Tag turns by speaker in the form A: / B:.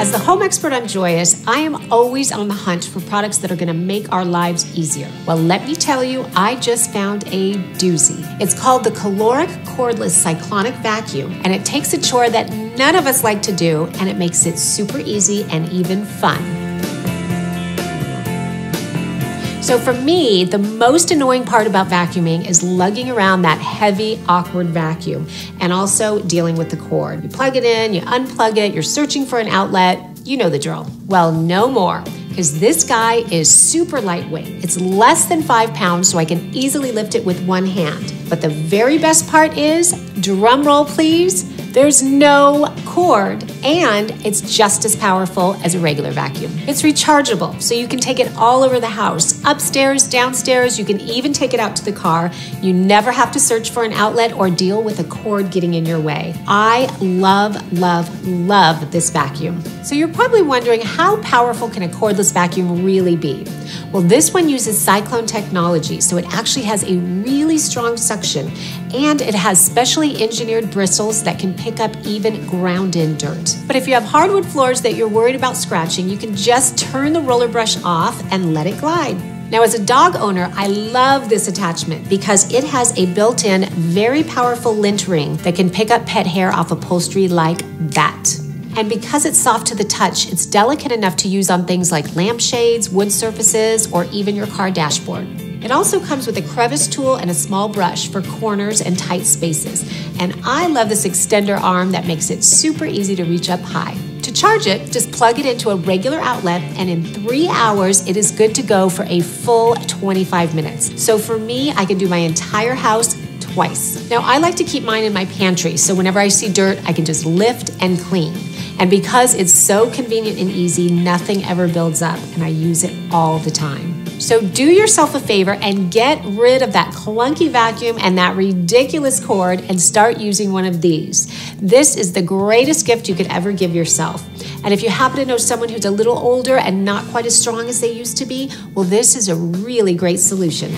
A: As the home expert I'm Joyous, I am always on the hunt for products that are going to make our lives easier. Well, let me tell you, I just found a doozy. It's called the Kalorik Cordless Cyclonic Vacuum, and it takes a chore that none of us like to do, and it makes it super easy and even fun. So, for me, the most annoying part about vacuuming is lugging around that heavy, awkward vacuum and also dealing with the cord. You plug it in, you unplug it, you're searching for an outlet. You know the drill. Well, no more because this guy is super lightweight. It's less than five pounds, so I can easily lift it with one hand. But the very best part is, drum roll please, there's no cord and it's just as powerful as a regular vacuum. It's rechargeable, so you can take it all over the house, upstairs, downstairs, you can even take it out to the car. You never have to search for an outlet or deal with a cord getting in your way. I love, love, love this vacuum. So you're probably wondering how powerful can a cordless vacuum really be? Well, this one uses cyclone technology, so it actually has a really strong suction and it has specially engineered bristles that can pick up even ground in dirt. But if you have hardwood floors that you're worried about scratching, you can just turn the roller brush off and let it glide. Now, as a dog owner, I love this attachment because it has a built in, very powerful lint ring that can pick up pet hair off upholstery like that. And because it's soft to the touch, it's delicate enough to use on things like lampshades, wood surfaces, or even your car dashboard. It also comes with a crevice tool and a small brush for corners and tight spaces. And I love this extender arm that makes it super easy to reach up high. To charge it, just plug it into a regular outlet, and in three hours, it is good to go for a full 25 minutes. So for me, I can do my entire house twice. Now, I like to keep mine in my pantry, so whenever I see dirt, I can just lift and clean. And because it's so convenient and easy, nothing ever builds up, and I use it all the time. So do yourself a favor and get rid of that clunky vacuum and that ridiculous cord and start using one of these. This is the greatest gift you could ever give yourself. And if you happen to know someone who's a little older and not quite as strong as they used to be, well, this is a really great solution.